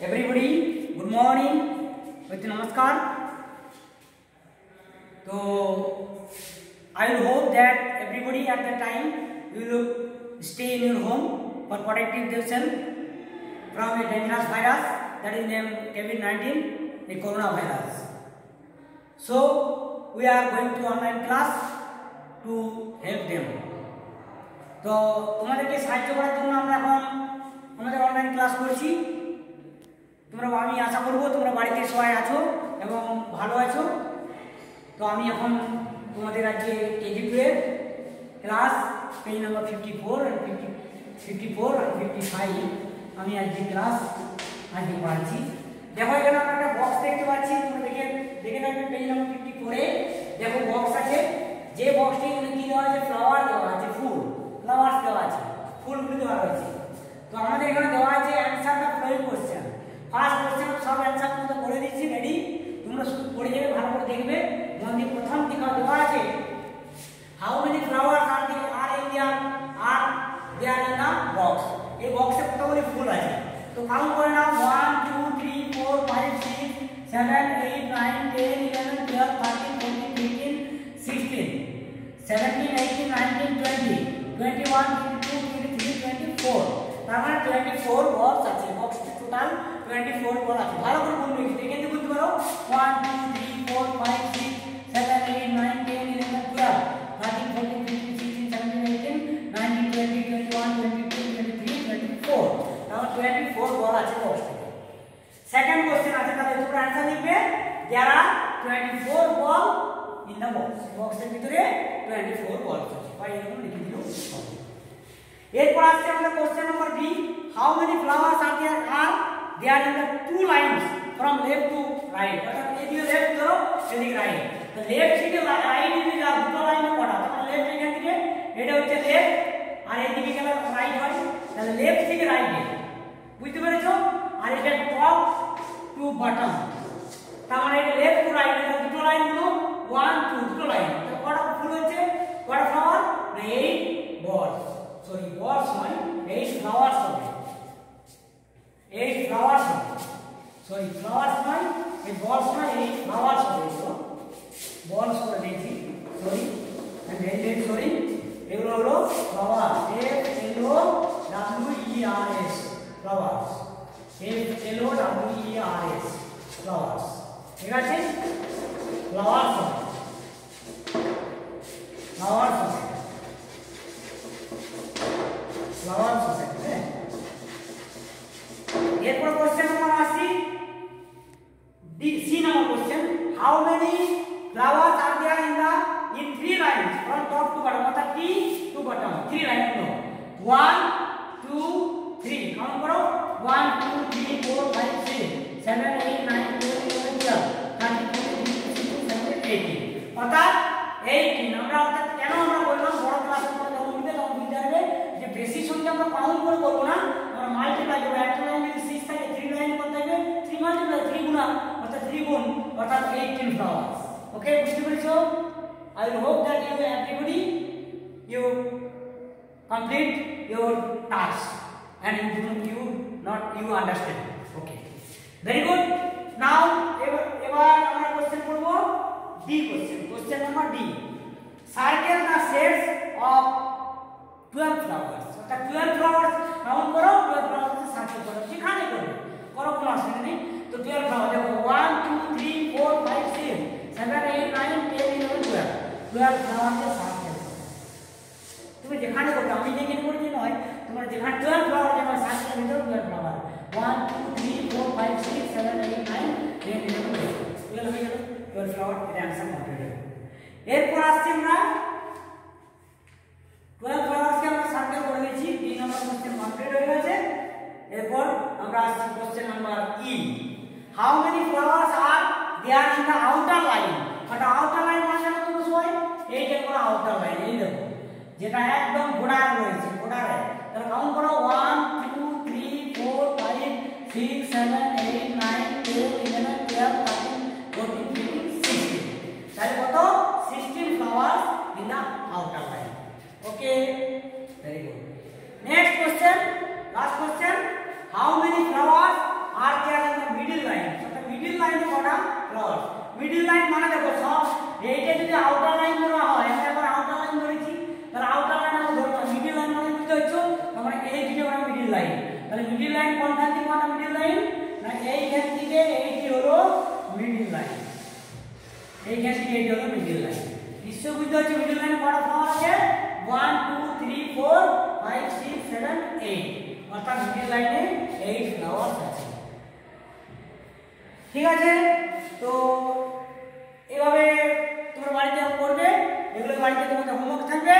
everybody good morning with namaskar so i will hope that everybody at the time will stay in your home for protecting themselves from a dangerous virus that is named covid-19 the coronavirus so we are going to online class to help them তো তোমাদেরকে সাহায্য করার জন্য আমরা এখন আমাদের online class করছি তোমরা আমি আশা করব তোমরা বাড়িতে সবাই আছো এবং ভালো আছো। তো আমি এখন তোমাদের আজকে কেজি টু এর class page number fifty four fifty fifty four and fifty five আমি আজকে ক্লাস আজকে পড়াচ্ছি। দেখো এখানে আমরা একটা বক্স দেখতে পাচ্ছি, তোমরা দেখে দেখে থাকবে পেজ নাম্বার ফিফটি ফোরে দেখো বক্স আছে, যে বক্সটি এখানে কি দেওয়া আছে? ফ্লাওয়ার দেওয়া আছে, ফুল ফ্লাওয়ার্স দেওয়া আছে, ফুলগুলি দেওয়া রয়েছে। তো আমাদের এখানে দেওয়া আছে answer the following question first question সব অ্যান্সার মতো করে দিচ্ছি রেডি তোমরা পড়ে যাবে ভালো করে দেখবে মন দিয়ে প্রথম দিকে দেওয়া আছে how many flowers are the are in there are there in the box এই বক্সে কতগুলি ফুল আছে তো কাউন্ট করে নাও 1 2 3 4 5 6 7 8 9 10 11 12 13 14 15 16 17 18 19 20 21 22 23 24 তার মানে 24 বক্স আছে টোটাল টোয়েন্টি ফোর বল আছে। ভালো করে বলবে এখান থেকে বলতে পারো one two three four five six seven eight nine ten eleven twelve thirteen fourteen fifteen sixteen seventeen eighteen nineteen twenty twenty one twenty two twenty twenty four তাহলে twenty four ball আছে বক্সে সেকেন্ড কোশ্চেন আছে, তাহলে তোমরা answer লিখবে যারা twenty four ball in the box বক্সের ভিতরে টোয়েন্টি ফোর বল আছে। বা এরকম লিখে দিলেও এরপর আসছে আমাদের question number B how many flowers are there are they are in the two lines from left to right অর্থাৎ এদিকে left ধরো এদিকে right তো left থেকে right এদিকে যা দুটো লাইন পড়া তাহলে left এখান থেকে এটা হচ্ছে left আর এদিকে গেলে right হয় তাহলে left থেকে right বুঝতে পেরেছ আর এটা top to bottom eight flowers হবে সরি ফ্লাওয়ার্স নয় এই বলস নয় এইট ফ্লাওয়ার্স হবে এগুলো বলস করে দিয়েছি সরি ভেরি সরি এগুলো হলো flower F L O W E R S flowers F L O W E R S flowers ঠিক আছে flowers how many flowers are there in the in three lines from top to bottom অর্থাৎ টি to bottom three line হলো one two three count করো one two three four five six seven eight nine ten eleven twelve thirty forty fifty sixty seventy eighty অর্থাৎ eighteen আমরা অর্থাৎ কেন আমরা বললাম বড় ক্লাসের পরে যখন উঠবে, তখন বুঝতে পারবে যে বেশি সংখ্যা আমরা কাউন্ট করে করব না। আমরা মাল্টিপ্লাই করব। একটা লাইন যদি সিক্স থাকে থ্রি লাইন করতে হবে। থ্রি মাল্টিপ্লাই থ্রি গুণা অর্থাৎ থ্রি গুণ। অর্থাৎ এইটিন ফ্লাওয়ার্স ওকে বুঝতে পেরেছো I will hope that you everybody you complete your task and you you not you understand okay very good now এবার এবার আমরা কোশ্চেন করব D question question number D circle the shades of 12 flowers অর্থাৎ 12 flowers count করো 12 flowers circle করো যেখানে করবে करो क्लास ने तो 12 भाव देखो 1 2 3 4 5 6 7 8 9 10 11 12 12 ভাবাতে সাথে তুমি যেখানে করবে আমি যে গেম করে দিন হয় তোমার যেখানে 12 ভাব আছে আমার সাথে মিলে 12 ভাব 1 2 3 4 5 6 7 8 9 10 11 12 হয়ে গেল 12 ভাব এটা आंसर হবে এরপর আসছে আমরা 12 এরপর আমরা আসছি question number E how many flowers are there in the outer line অর্থাৎ আউটার লাইন মানে জানো তোমরা সবাই এইটা কোনো আউটার লাইন এই দেখো যেটা একদম গোড়ায় রয়েছে গোড়ায় তাহলে কাউন্ট করো 1 2 3 4 5 6 7 8 9 10 11 12 13 মিডিল লাইন কোনটা থেকে কোনটা মিডিল লাইন না এইখান থেকে এইটি হলো মিডিল লাইন এই এইখান থেকে এইটি হলো মিডিল লাইন নিশ্চয় বুঝতে হচ্ছে মিডিল লাইন কটা ফ্লাওয়ার আছে one two three four five six seven eight অর্থাৎ মিডিল লাইনে এইট ফ্লাওয়ার আছে। ঠিক আছে? তো এভাবে তোমরা বাড়িতে করবে এগুলো বাড়িতে তোমাদের হোমওয়ার্ক থাকবে।